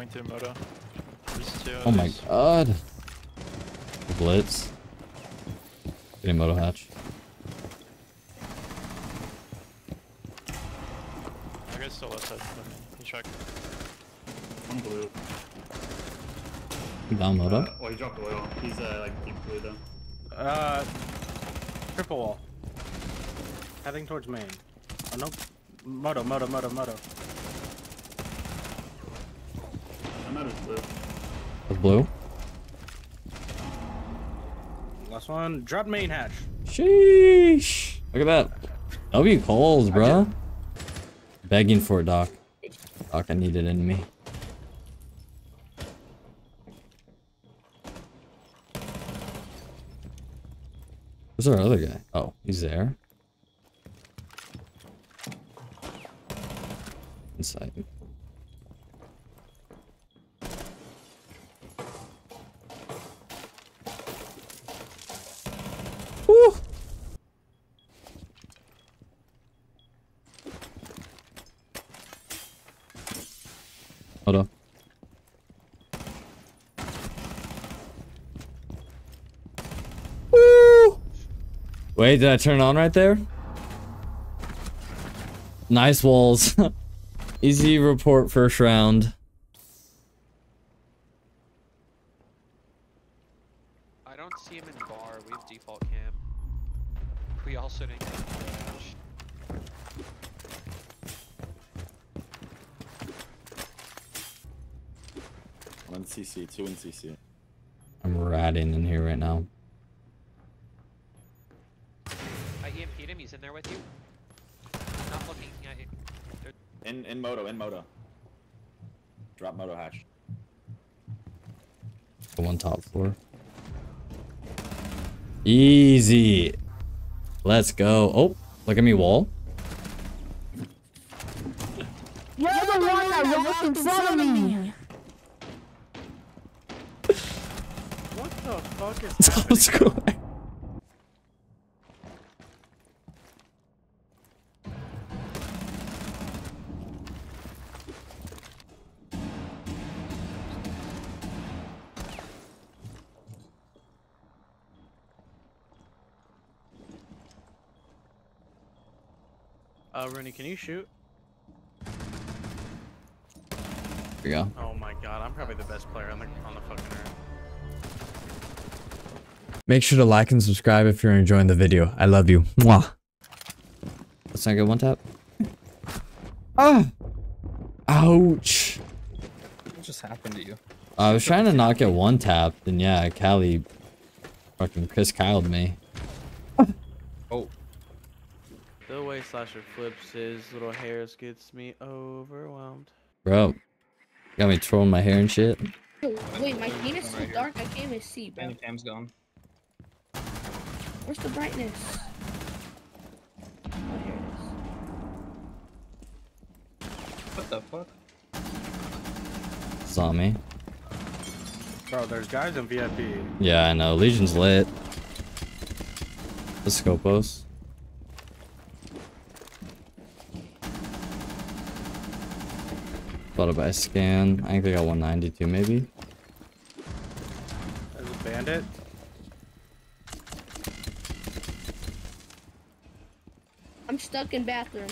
Going to Moto. There's two Oh my others. god. Blitz. Getting moto hatch. I guess still left side. He checked. One blue. Down moto. Uh, oh, he dropped oil. He's uh, like deep blue though. Uh, triple wall. Heading towards main. Oh nope. Moto, moto, moto, moto. I'm out of blue. That's blue. Last one. Drop main hatch. Sheesh. Look at that. W calls, bro. Begging for it, Doc. Doc, I need it in me. Where's our other guy? Oh, he's there. Inside. Wait, did I turn it on right there? Nice walls. Easy report first round. I don't see him in bar. We have default cam. We also didn't get flash. One CC, two in CC. I'm ratting in here right now. I EMP'd him. He's in there with you. Not looking at you. In in moto, in moto. Drop moto hatch. The one top floor. Easy. Let's go. Oh, look at me, wall. You're the one that walked in front of me. What the fuck is happening? Let's go. Uh, Rooney, can you shoot? Here we go. Oh my god, I'm probably the best player on the on the fucking earth. Make sure to like and subscribe if you're enjoying the video. I love you. Mwah. Let's not get one tap. Ah. Ouch. What just happened to you? I was trying to not get one tap, and yeah, Callie fucking Chris Kyled me. Oh, The way Slasher flips his little hairs gets me overwhelmed. Bro, got me twirling my hair and shit. Wait, my penis is so Right here. dark I can't even see, bro. Fanny cam's gone. Where's the brightness? Oh, here it What the fuck? Saw me. Bro, there's guys in VIP. Yeah, I know. Lesion's lit. The Skopós. Thought about scan. I think they got 192 maybe. There's a bandit. I'm stuck in bathroom.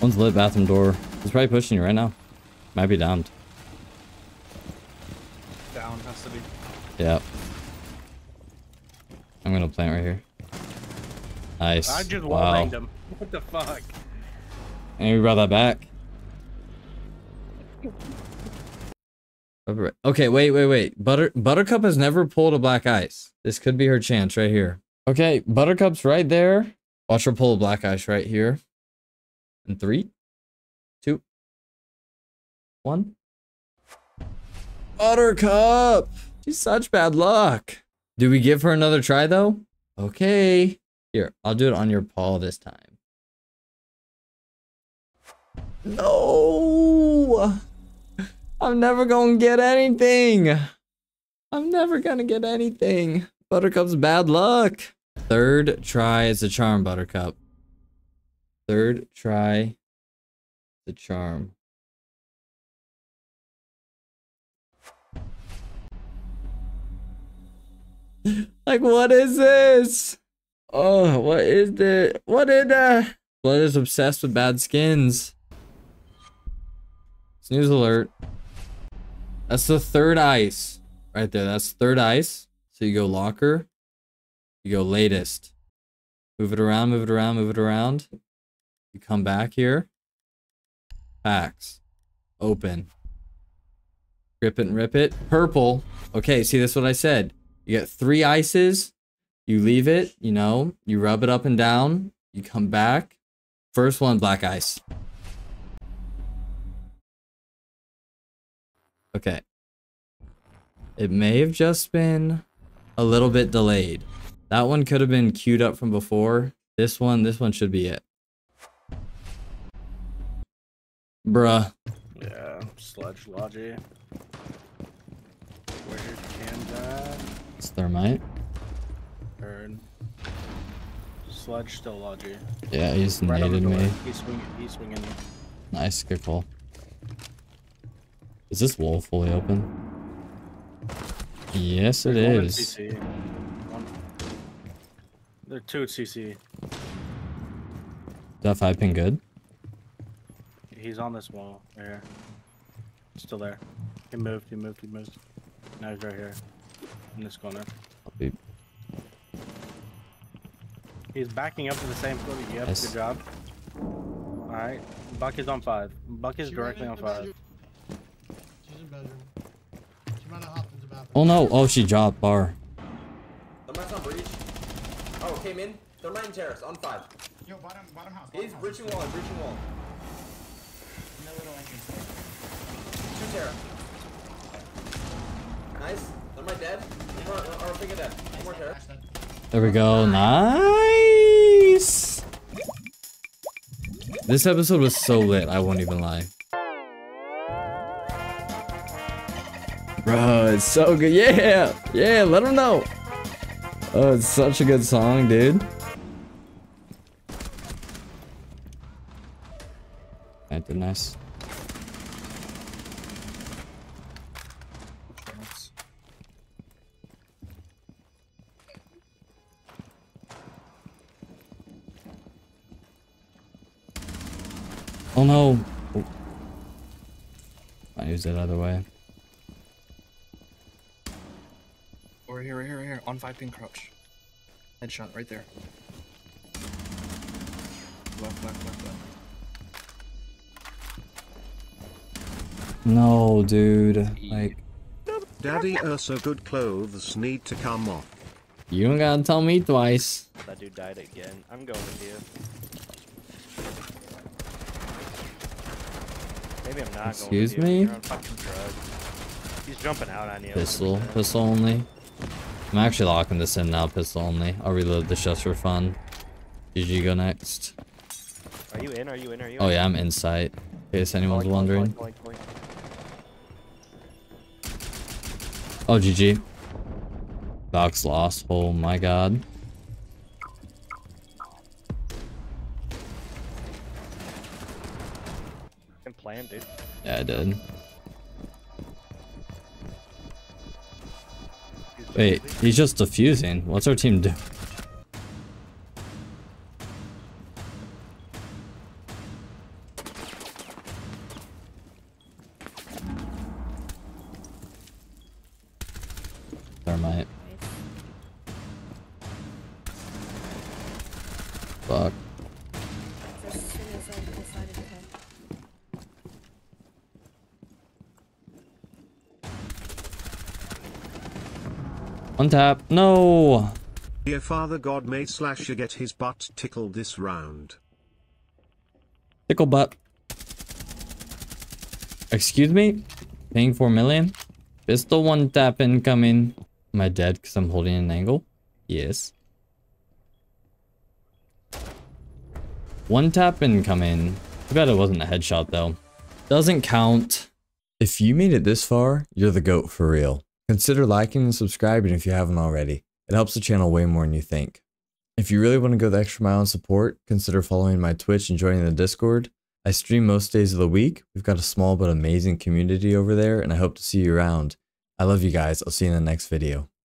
One's lit bathroom door. He's probably pushing you right now. Might be downed. Down has to be. Yeah. I'm gonna plant right here. Nice. I just wall wow. banged him. What the fuck? And we brought that back. Okay, wait, wait, wait. Butter Buttercup has never pulled a black ice. This could be her chance right here. Okay, Buttercup's right there. Watch her pull a black ice right here. In three, two, one. Buttercup! She's such bad luck. Do we give her another try though? Okay. Here, I'll do it on your paw this time. No! I'm never gonna get anything. I'm never gonna get anything. Buttercup's bad luck. Third try is a charm, Buttercup. Third try the charm. like, what is this? Oh, what is this? What is did. Blood is obsessed with bad skins. Snooze alert. That's the third ice. Right there. That's third ice. So you go locker. You go latest. Move it around, move it around, move it around. You come back here. Packs. Open. Rip it and rip it. Purple. Okay, see, that's what I said. You get three ices. You leave it, you know, you rub it up and down. You come back. First one, black ice. Okay. It may have just been a little bit delayed. That one could have been queued up from before. This one, this one should be it. Bruh. Yeah, sludge logic. Where's your cams at? It's thermite. Heard. Sludge still logic. Yeah, he's Right naded me. He's swinging. He's swinging. Nice, good call. Is this wall fully open? Yes, it There's is. CC. One. There are two at CC. That five pin good? He's on this wall right here. Still there. He moved. He moved. He moved. Now he's right here. In this corner. I'll be- He's backing up to the same footing. Yep, Nice. good job. Alright. Buck is on five. Buck is directly on five. bedroom. She's in bedroom. She might have hopped into bathroom. Oh no, oh she dropped bar. Thermite's on breach. Oh, came in. Thermite and terrace on five. Yo, bottom, bottom house. He's breaching wall, breaching wall. Two terra. Nice. Thermite dead. One more, or, or Figure dead. One more terra. There we go. Nice. This episode was so lit, I won't even lie. Bro, it's so good. Yeah, yeah, let them know. Oh, it's such a good song, dude. That did nice. Oh no. Oh. I used it other way. On five pin crouch. Headshot right there. Left, left, left, left. No, dude. Like, Daddy uh, Ursa good clothes need to come off. you don't gotta tell me twice. That dude died again. I'm going with you. Maybe I'm not Excuse going with you. me? You're on fucking drugs. He's jumping out on you. Pistol. Pistol only. I'm actually locking this in now, pistol only. I'll reload this just for fun. GG go next. Are you in? Are you in? Are you Oh yeah, I'm in sight. In case anyone's going, wondering. going, going. Oh, GG. Box lost. Oh my god. Fucking plan, dude. Yeah, I did. Wait, he's just defusing. What's our team do? Thermite. Fuck. One tap. No. Dear Father God may Slasher get his butt tickled this round. Tickle butt. Excuse me? Paying 4 million? Pistol one tap incoming. Am I dead because I'm holding an angle? Yes. One tap incoming. I bet it wasn't a headshot though. Doesn't count. If you made it this far, you're the GOAT for real. Consider liking and subscribing if you haven't already. It helps the channel way more than you think. If you really want to go the extra mile and support, consider following my Twitch and joining the Discord. I stream most days of the week. We've got a small but amazing community over there, and I hope to see you around. I love you guys. I'll see you in the next video.